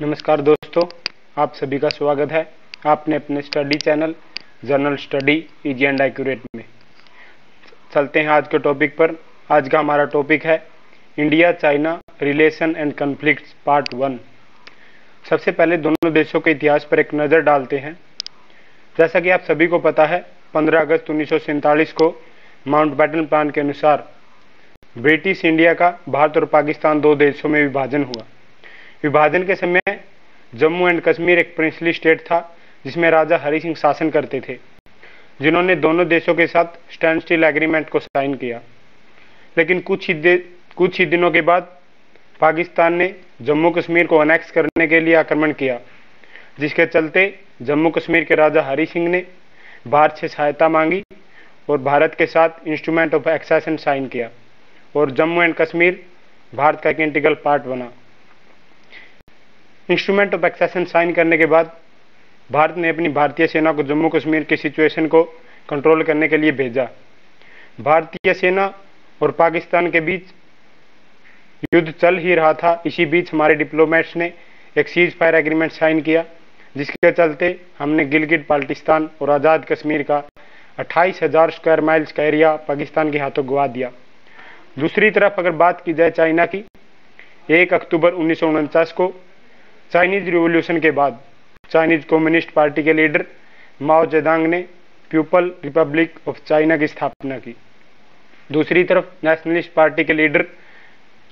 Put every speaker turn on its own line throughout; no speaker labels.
नमस्कार दोस्तों, आप सभी का स्वागत है आपने अपने study channel, general study easy and accurate में। चलते हैं आज के टॉपिक पर। आज का हमारा टॉपिक है India China relation and conflict part one. सबसे पहले दोनों देशों के इतिहास पर एक नज़र डालते हैं। जैसा कि आप सभी को पता है 15 अगस्त उन्नीस सौ सैंतालीस को माउंट बैटन प्लान के अनुसार ब्रिटिश इंडिया का, भारत और पाकिस्तान दो देशों में विभाजन हुआ। विभाजन के समय जम्मू एंड कश्मीर एक प्रिंसली स्टेट था, जिसमें राजा हरि सिंह शासन करते थे, जिन्होंने दोनों देशों के साथ स्टैंड स्टिल एग्रीमेंट को साइन किया। लेकिन कुछ ही कुछ ही दिनों के बाद पाकिस्तान ने जम्मू कश्मीर को अनेक्स करने के लिए आक्रमण किया, जिसके चलते जम्मू कश्मीर के राजा हरि सिंह ने भारत से सहायता मांगी और भारत के साथ इंस्ट्रूमेंट ऑफ़ एक्सेशन साइन किया और जम्मू एंड कश्मीर भारत का एक इंटीग्रल पार्ट बना। इंस्ट्रूमेंट ऑफ़ एक्सेशन साइन करने के बाद भारत ने अपनी भारतीय सेना को जम्मू कश्मीर की सिचुएशन को कंट्रोल करने के लिए भेजा। भारतीय सेना और पाकिस्तान के बीच युद्ध चल ही रहा था। इसी बीच हमारे डिप्लोमेट्स ने एक सीज फायर एग्रीमेंट साइन किया, जिसके चलते हमने गिलगिट बाल्टिस्तान और आज़ाद कश्मीर का अट्ठाईस हज़ार स्क्वायर माइल्स का एरिया पाकिस्तान के हाथों गवा दिया। दूसरी तरफ़ अगर बात की जाए चाइना की, एक अक्टूबर उन्नीस सौ उनचास को चाइनीज़ रिवोल्यूशन के बाद चाइनीज़ कम्युनिस्ट पार्टी के लीडर माओ जेदांग ने पीपल रिपब्लिक ऑफ़ चाइना की स्थापना की। दूसरी तरफ़ नेशनलिस्ट पार्टी के लीडर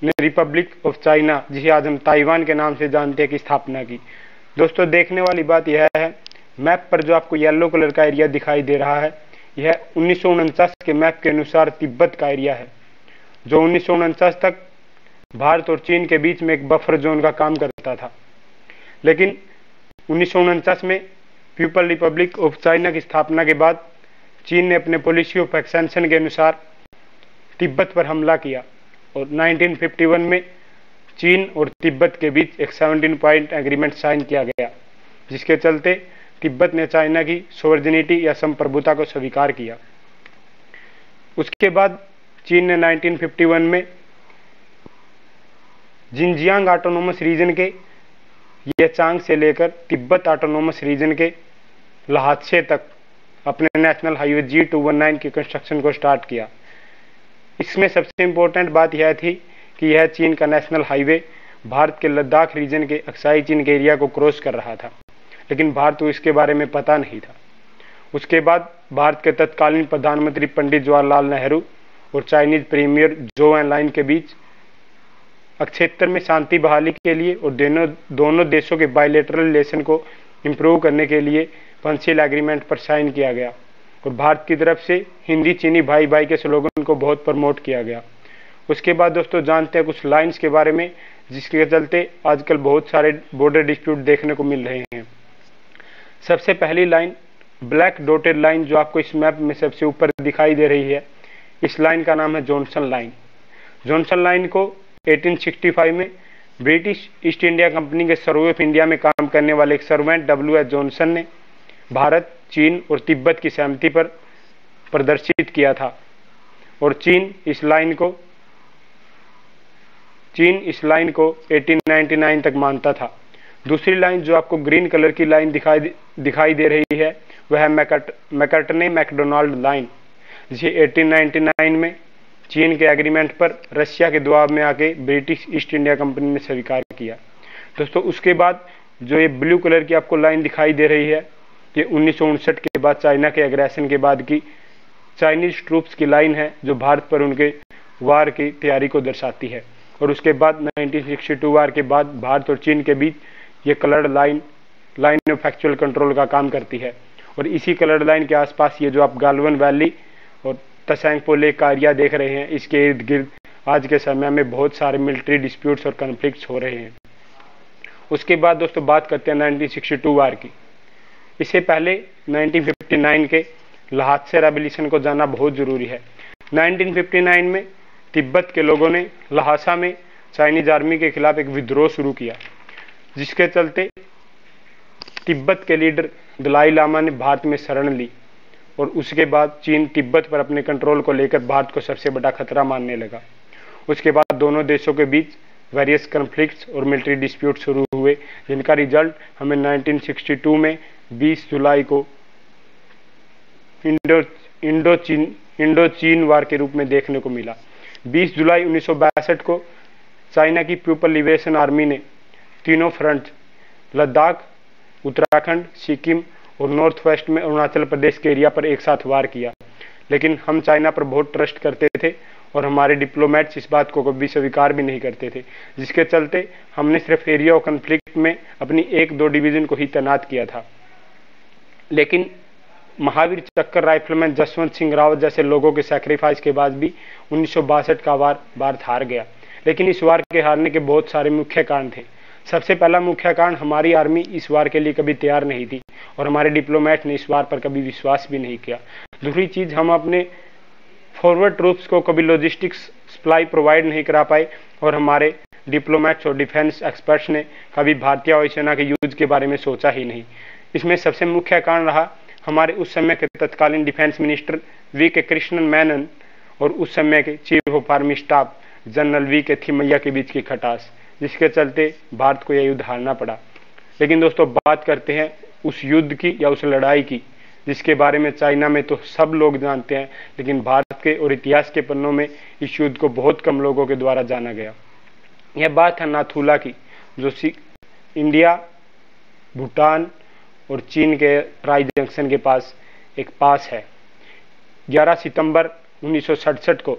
ने रिपब्लिक ऑफ़ चाइना, जिसे आज हम ताइवान के नाम से जानते हैं, की स्थापना की। दोस्तों, देखने वाली बात यह है, मैप पर जो आपको येलो कलर का एरिया दिखाई दे रहा है, यह उन्नीस सौ उनचास के मैप के अनुसार तिब्बत का एरिया है, जो उन्नीस सौ उनचास तक भारत और चीन के बीच में एक बफर जोन का काम करता था। लेकिन उन्नीस सौ उनचास में पीपल रिपब्लिक ऑफ़ चाइना की स्थापना के बाद चीन ने अपने पॉलिसी ऑफ़ एक्सटेंशन के अनुसार तिब्बत पर हमला किया और 1951 में चीन और तिब्बत के बीच एक 17 पॉइंट एग्रीमेंट साइन किया गया, जिसके चलते तिब्बत ने चाइना की सोवर्जिनिटी या संप्रभुता को स्वीकार किया। उसके बाद चीन ने 1951 में जिंजियांग ऑटोनोमस रीजन के ये चांग से लेकर तिब्बत ऑटोनोमस रीजन के लहादसे तक अपने national highway G two one nine की कंस्ट्रक्शन को स्टार्ट किया। इसमें सबसे इम्पोर्टेंट बात यह थी कि यह चीन का नेशनल हाईवे भारत के लद्दाख रीजन के अक्साई चीन के एरिया को क्रॉस कर रहा था। लेकिन भारत को इसके बारे में पता नहीं था। उसके बाद भारत के तत्कालीन प्रधानमंत्री पंडित जवाहरलाल नेहरू और चाइनीज़ प्रीमियर जो एन लाइन के बीच क्षेत्र में शांति बहाली के लिए और दोनों दोनों देशों के बायोलेटरल रिलेशन को इम्प्रूव करने के लिए पंसिल एग्रीमेंट पर साइन किया गया। और भारत की तरफ़ से हिंदी, चीनी भाई भाई के स्लोगन को बहुत प्रमोट किया गया। उसके बाद दोस्तों जानते हैं कुछ लाइन्स के बारे में, जिसके चलते आजकल बहुत सारे बॉर्डर डिस्प्यूट देखने को मिल रहे हैं। सबसे पहली लाइन ब्लैक डोटेड लाइन जो आपको इस मैप में सबसे ऊपर दिखाई दे रही है, इस लाइन का नाम है जॉनसन लाइन जॉनसन लाइन को 1865 में ब्रिटिश ईस्ट इंडिया कंपनी के सर्वे ऑफ़ इंडिया में काम करने वाले एक सर्वेंट डब्ल्यू एच जॉनसन ने भारत, चीन और तिब्बत की सहमति पर प्रदर्शित किया था। और चीन इस लाइन को, चीन इस लाइन को 1899 तक मानता था। दूसरी लाइन जो आपको ग्रीन कलर की लाइन दिखाई दिखाई दे रही है, वह मैकट, मैकटने मैकडोनाल्ड लाइन। जिसे 1899 में चीन के एग्रीमेंट पर रशिया के दबाव में आके ब्रिटिश ईस्ट इंडिया कंपनी ने स्वीकार किया। दोस्तों, उसके बाद जो ये ब्लू कलर की आपको लाइन दिखाई दे रही है, ये उन्नीस सौ उनसठ के बाद चाइना के एग्रेशन के बाद की चाइनीज़ ट्रूप्स की लाइन है, जो भारत पर उनके वार की तैयारी को दर्शाती है। और उसके बाद 1962 वार के बाद भारत और चीन के बीच ये coloured line line of actual control का काम करती है। और इसी कलर्ड लाइन के आसपास ये जो आप गालवन वैली और तसैंगपो लेक का एरिया देख रहे हैं। इसके इर्द गिर्द आज के समय में बहुत सारे मिलिट्री डिस्प्यूट्स और कन्फ्लिक्ट्स हो रहे हैं। उसके बाद दोस्तों बात करते हैं 1962 वार की। इससे पहले 1959 के लहादसे रेवल्यूशन को जाना बहुत ज़रूरी है। 1959 में तिब्बत के लोगों ने लहासा में चाइनीज़ आर्मी के खिलाफ एक विद्रोह शुरू किया, जिसके चलते तिब्बत के लीडर दलाई लामा ने भारत में शरण ली। और उसके बाद चीन, तिब्बत पर अपने कंट्रोल को लेकर भारत को सबसे बड़ा खतरा मानने लगा। उसके बाद दोनों देशों के बीच वेरियस कन्फ्लिक्ट्स और मिलिट्री डिस्प्यूट शुरू हुए, जिनका रिज़ल्ट हमें 1962 में 20 जुलाई को इंडो इंडो चीन इंडो चीन वार के रूप में देखने को मिला। 20 जुलाई उन्नीस को चाइना की पीपल लिबरेशन आर्मी ने तीनों फ्रंट लद्दाख, उत्तराखंड, सिक्किम और नॉर्थ वेस्ट में अरुणाचल प्रदेश के एरिया पर एक साथ वार किया। लेकिन हम चाइना पर बहुत ट्रस्ट करते थे और हमारे डिप्लोमेट्स इस बात को कभी स्वीकार भी नहीं करते थे, जिसके चलते हमने सिर्फ़ एरिया ऑफ़ कन्फ्लिक्ट में अपनी एक दो डिवीज़न को ही तैनात किया था। लेकिन महावीर चक्कर राइफलमैन जसवंत सिंह रावत जैसे लोगों के सेक्रीफाइस के बाद भी उन्नीस सौ बासठ का वार भारत हार गया। लेकिन इस वार के हारने के बहुत सारे मुख्य कारण थे। सबसे पहला मुख्य कारण हमारी आर्मी इस वार के लिए कभी तैयार नहीं थी और हमारे डिप्लोमेट ने इस वार पर कभी विश्वास भी नहीं किया। दूसरी चीज़, हम अपने फॉरवर्ड ट्रूप्स को कभी लॉजिस्टिक्स सप्लाई प्रोवाइड नहीं करा पाए और हमारे डिप्लोमेट्स और डिफेंस एक्सपर्ट्स ने कभी भारतीय वायुसेना के यूज़ के बारे में सोचा ही नहीं। इसमें सबसे मुख्य कारण रहा हमारे उस समय के तत्कालीन डिफेंस मिनिस्टर वी के कृष्णन मैनन और उस समय के chief of army staff general V K Thimayya के बीच की खटास। जिसके चलते भारत को यह युद्ध हारना पड़ा। लेकिन दोस्तों, बात करते हैं उस युद्ध की या उस लड़ाई की, जिसके बारे में चाइना में तो सब लोग जानते हैं, लेकिन भारत के और इतिहास के पन्नों में इस युद्ध को बहुत कम लोगों के द्वारा जाना गया। यह बात है नाथुला की, जो इंडिया, भूटान और चीन के ट्राई जंक्शन के पास एक पास है। 11 सितंबर उन्नीस सौ सड़सठ को,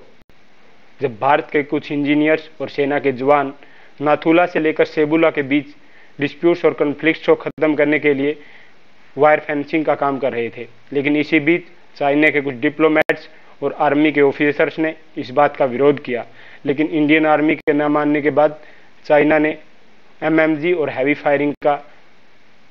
जब भारत के कुछ इंजीनियर्स और सेना के जवान नाथुला से लेकर सेबुला के बीच डिस्प्यूट्स और कन्फ्लिक्ट को खत्म करने के लिए वायर फेंसिंग का काम कर रहे थे। लेकिन इसी बीच चाइना के कुछ डिप्लोमेट्स और आर्मी के ऑफिसर्स ने इस बात का विरोध किया। लेकिन इंडियन आर्मी के न मानने के बाद चाइना ने एमएमजी और हैवी फायरिंग का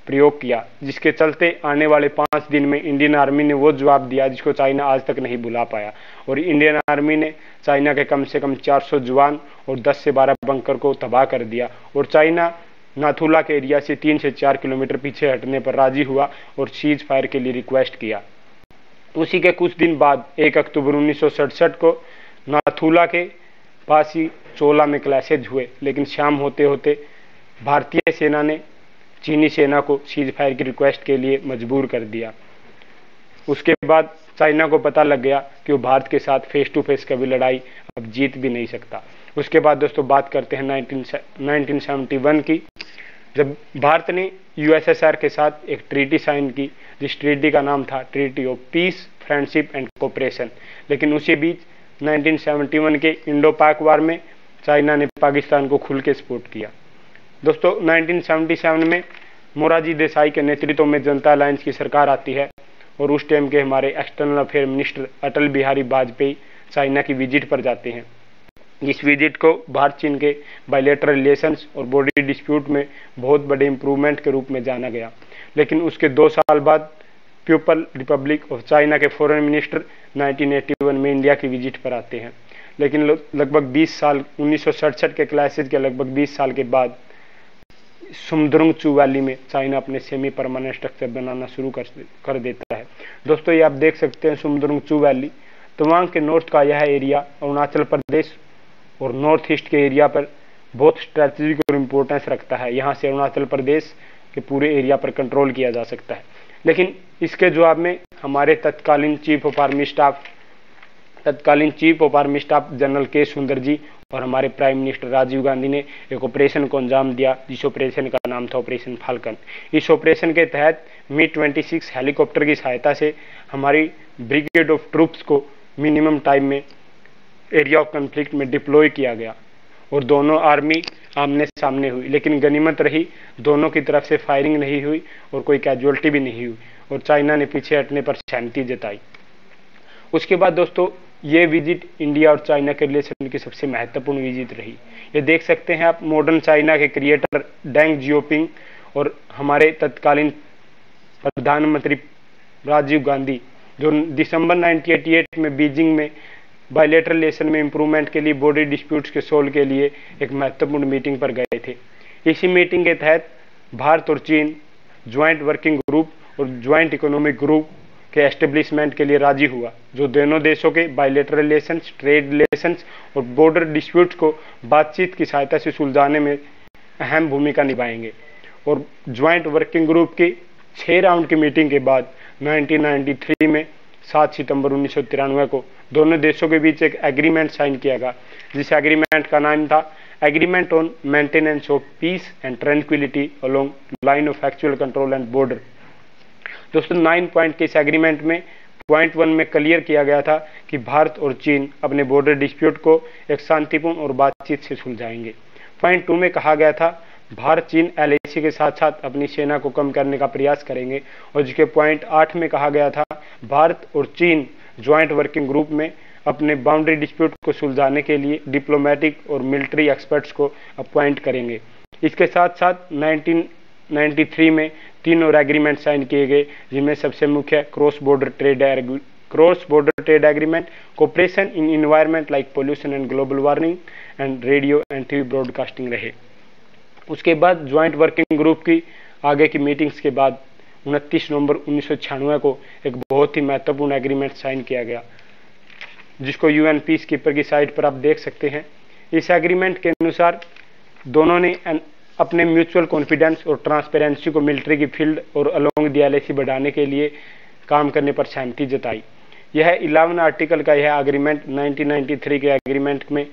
प्रयोग किया, जिसके चलते आने वाले पाँच दिन में इंडियन आर्मी ने वो जवाब दिया जिसको चाइना आज तक नहीं भुला पाया। और इंडियन आर्मी ने चाइना के कम से कम 400 जवान और 10 से 12 बंकर को तबाह कर दिया। और चाइना नाथुला के एरिया से तीन से चार किलोमीटर पीछे हटने पर राज़ी हुआ और सीज फायर के लिए रिक्वेस्ट किया। उसी के कुछ दिन बाद, एक अक्टूबर उन्नीस सौ सड़सठ को नाथुला के पास ही चोला में क्लैसेज हुए, लेकिन शाम होते होते भारतीय सेना ने चीनी सेना को सीज फायर की रिक्वेस्ट के लिए मजबूर कर दिया। उसके बाद चाइना को पता लग गया कि वो भारत के साथ फेस टू फेस कभी लड़ाई अब जीत भी नहीं सकता। उसके बाद दोस्तों बात करते हैं 19, 1971 की। जब भारत ने यूएसएसआर के साथ एक ट्रीटी साइन की जिस ट्रीटी का नाम था treaty of peace friendship and cooperation लेकिन उसी बीच 1971 के इंडो पाक वार में चाइना ने पाकिस्तान को खुल के सपोर्ट किया। दोस्तों 1977 में मोराजी देसाई के नेतृत्व में जनता अलायंस की सरकार आती है और उस टाइम के हमारे external affair minister Atal Bihari Vajpayee China की विज़िट पर जाते हैं। इस विज़िट को भारत, चीन के बायोलेटरल रिलेशंस और बॉर्डर डिस्प्यूट में बहुत बड़े इंप्रूवमेंट के रूप में जाना गया। लेकिन उसके दो साल बाद पीपल रिपब्लिक ऑफ़ चाइना के फॉरेन मिनिस्टर 1981 में इंडिया की विज़िट पर आते हैं। लेकिन लगभग 20 साल, उन्नीस के क्लासेज के लगभग 20 साल के बाद सुमद्रुंगचू वैली में चाइना अपने सेमी परमानेंट स्ट्रक्चर बनाना शुरू कर कर देता है। दोस्तों, ये आप देख सकते हैं सुमद्रुंगचू वैली तवांग के नॉर्थ का यह एरिया अरुणाचल प्रदेश और नॉर्थ ईस्ट के एरिया पर बहुत स्ट्रेटेजिक और इम्पोर्टेंस रखता है। यहाँ से अरुणाचल प्रदेश के पूरे एरिया पर कंट्रोल किया जा सकता है। लेकिन इसके जवाब में हमारे तत्कालीन चीफ ऑफ़ आर्मी स्टाफ तत्कालीन chief of army staff general K Sundar ji और हमारे प्राइम मिनिस्टर राजीव गांधी ने एक ऑपरेशन को अंजाम दिया, जिस ऑपरेशन का नाम था ऑपरेशन फाल्कन इस ऑपरेशन के तहत मी 26 हेलीकॉप्टर की सहायता से हमारी ब्रिगेड ऑफ़ ट्रूप्स को मिनिमम टाइम में एरिया ऑफ़ कन्फ्लिक्ट में डिप्लॉय किया गया और दोनों आर्मी आमने सामने हुई। लेकिन गनीमत रही, दोनों की तरफ़ से फायरिंग नहीं हुई और कोई कैजुअलिटी भी नहीं हुई और चाइना ने पीछे हटने पर सहमति जताई। उसके बाद दोस्तों ये विज़िट इंडिया और चाइना के रिलेशन की सबसे महत्वपूर्ण विज़िट रही। ये देख सकते हैं आप मॉडर्न चाइना के क्रिएटर डेंग जियोपिंग और हमारे तत्कालीन प्रधानमंत्री राजीव गांधी, जो दिसंबर 1988 में बीजिंग में बायोलेटर रिलेशन में इंप्रूवमेंट के लिए बॉर्डर डिस्प्यूट्स के सोल्व के लिए एक महत्वपूर्ण मीटिंग पर गए थे। इसी मीटिंग के तहत भारत और चीन ज्वाइंट वर्किंग ग्रुप और ज्वाइंट इकोनॉमिक ग्रुप के एस्टेब्लिशमेंट के लिए राज़ी हुआ, जो दोनों देशों के बायोलेटरल रिलेशन ट्रेड रिलेशन और बॉर्डर डिस्प्यूट को बातचीत की सहायता से सुलझाने में अहम भूमिका निभाएँगे। और ज्वाइंट वर्किंग ग्रुप की छह राउंड की मीटिंग के बाद 1993 में 7 सितंबर उन्नीस सौ तिरानवे को दोनों देशों के बीच एक एग्रीमेंट साइन किया गया, जिस एग्रीमेंट का नाम था agreement on maintenance of peace and tranquillity along line of actual control and border दोस्तों नाइन पॉइंट के इस एग्रीमेंट में पॉइंट वन में क्लियर किया गया था कि भारत और चीन अपने बॉर्डर डिस्प्यूट को एक शांतिपूर्ण और बातचीत से सुलझाएँगे। पॉइंट टू में कहा गया था, भारत, चीन एल के साथ साथ अपनी सेना को कम करने का प्रयास करेंगे। और जिसके पॉइंट आठ में कहा गया था, भारत और चीन ज्वाइंट वर्किंग ग्रुप में अपने बाउंड्री डिस्प्यूट को सुलझाने के लिए डिप्लोमेटिक और मिलिट्री एक्सपर्ट्स को अपॉइंट करेंगे। इसके साथ साथ 1993 में तीन और एग्रीमेंट साइन किए गए, जिनमें सबसे मुख्य cross border trade cross border trade agreement cooperation in environment like pollution and global warming and radio and TV broadcasting रहे। उसके बाद ज्वाइंट वर्किंग ग्रुप की, आगे की मीटिंग्स के बाद उनतीस नवंबर उन्नीस सौ छियानवे को एक बहुत ही महत्वपूर्ण एग्रीमेंट साइन किया गया, जिसको यूएन पीस कीपर की साइट पर आप देख सकते हैं। इस एग्रीमेंट के अनुसार दोनों ने अपने म्यूचुअल कॉन्फिडेंस और ट्रांसपेरेंसी को मिलिट्री की फ़ील्ड और अलोंग दी एल बढ़ाने के लिए काम करने पर सहमति जताई। यह इलेवन आर्टिकल का यह एग्रीमेंट 1993 के एग्रीमेंट में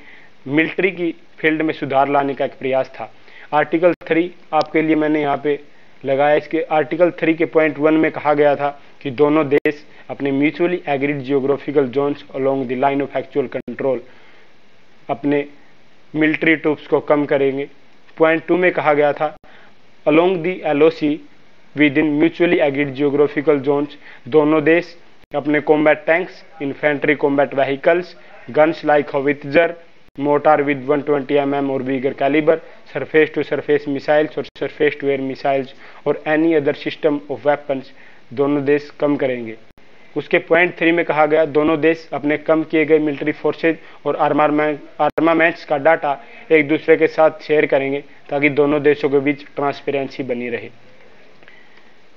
मिलिट्री की फ़ील्ड में सुधार लाने का एक प्रयास था। आर्टिकल थ्री आपके लिए मैंने यहाँ पे लगाया। इसके आर्टिकल थ्री के पॉइंट वन में कहा गया था कि दोनों देश अपने mutually agreed geographical zones along the line of actual control अपने मिलिट्री ट्रूप्स को कम करेंगे। पॉइंट टू में कहा गया था। Along the LOC within mutually agreed geographical zones दोनों देश अपने combat tanks infantry combat vehicles guns like howitzer mortar with 120 mm और bigger calibre surface to surface missiles और सरफेस टू एयर मिसाइल्स और any other system of weapons दोनों देश कम करेंगे। उसके पॉइंट थ्री में कहा गया, दोनों देश अपने कम किए गए मिलिट्री फोर्सेज और आर्मामेंट्स का डाटा एक दूसरे के साथ शेयर करेंगे, ताकि दोनों देशों के बीच ट्रांसपेरेंसी बनी रहे।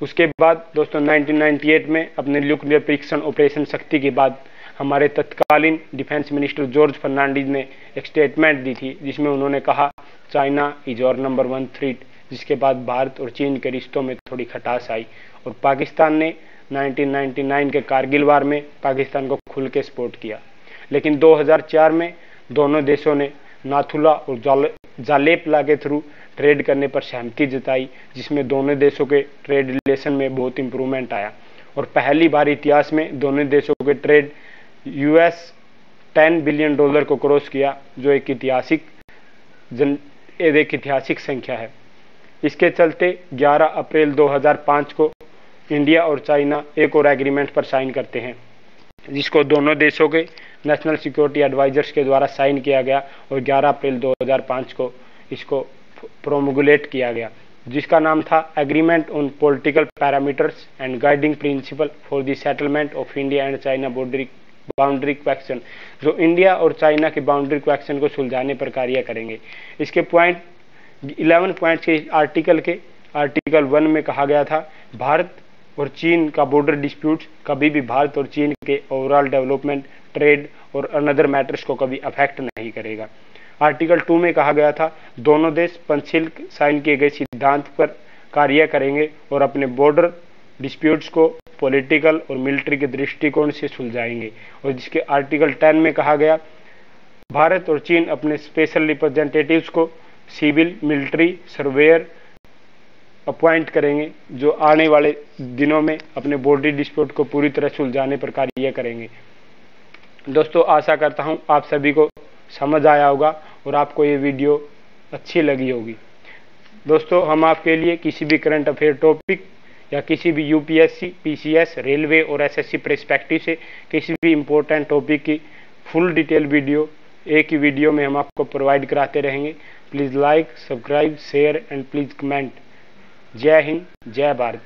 उसके बाद, दोस्तों 1998 में अपने न्यूक्लियर परीक्षण ऑपरेशन शक्ति के बाद, हमारे तत्कालीन डिफेंस मिनिस्टर जॉर्ज फर्नांडिस ने एक स्टेटमेंट दी थी, जिसमें उन्होंने कहा China is our number one threat जिसके बाद भारत और चीन के रिश्तों में थोड़ी खटास आई और पाकिस्तान ने 1999 के कारगिल वार में पाकिस्तान को खुल के सपोर्ट किया। लेकिन 2004 में दोनों देशों ने नाथुला और जालेपला के थ्रू ट्रेड करने पर सहमति जताई, जिसमें दोनों देशों के ट्रेड रिलेशन में बहुत इंप्रूवमेंट आया। और पहली बार इतिहास में दोनों देशों के ट्रेड यूएस 10 बिलियन डॉलर को क्रॉस किया, जो एक ऐतिहासिक जन, एक ऐतिहासिक संख्या है। इसके चलते 11 अप्रैल 2005 को इंडिया और चाइना एक और एग्रीमेंट पर साइन करते हैं, जिसको दोनों देशों के नेशनल सिक्योरिटी एडवाइजर्स के द्वारा साइन किया गया और 11 अप्रैल 2005 को इसको प्रोमोगुलेट किया गया, जिसका नाम था agreement on political parameters and guiding principle for the settlement of India and China border boundary question जो इंडिया और चाइना के बाउंड्री क्वेश्चन को सुलझाने पर कार्य करेंगे। इसके पॉइंट 11 पॉइंट्स के आर्टिकल के आर्टिकल वन में कहा गया था, भारत और चीन का बॉर्डर डिस्प्यूट कभी भी भारत और चीन के ओवरऑल डेवलपमेंट ट्रेड और अनदर मैटर्स को कभी अफेक्ट नहीं करेगा। आर्टिकल टू में कहा गया था, दोनों देश पंचशील साइन किए गए सिद्धांत पर कार्य करेंगे और अपने बॉर्डर डिस्प्यूट्स को पॉलिटिकल और मिलिट्री के दृष्टिकोण से सुलझाएँगे। और जिसके आर्टिकल टेन में कहा गया, भारत और चीन अपने स्पेशल रिप्रेजेंटेटिव्स को सिविल मिलिट्री सर्वेयर अपॉइंट करेंगे, जो आने वाले दिनों में अपने बॉडी डिस्प्यूट को पूरी तरह सुलझाने पर कार्य करेंगे। दोस्तों, आशा करता हूँ आप सभी को समझ आया होगा और आपको ये वीडियो अच्छी लगी होगी। दोस्तों, हम आपके लिए किसी भी करंट अफेयर टॉपिक या किसी भी यूपीएससी पीसीएस रेलवे और एसएससी परस्पेक्टिव से किसी भी इम्पोर्टेंट टॉपिक की फुल डिटेल वीडियो एक ही वीडियो में हम आपको प्रोवाइड कराते रहेंगे। Please like subscribe share and please comment जय हिंद जय भारत।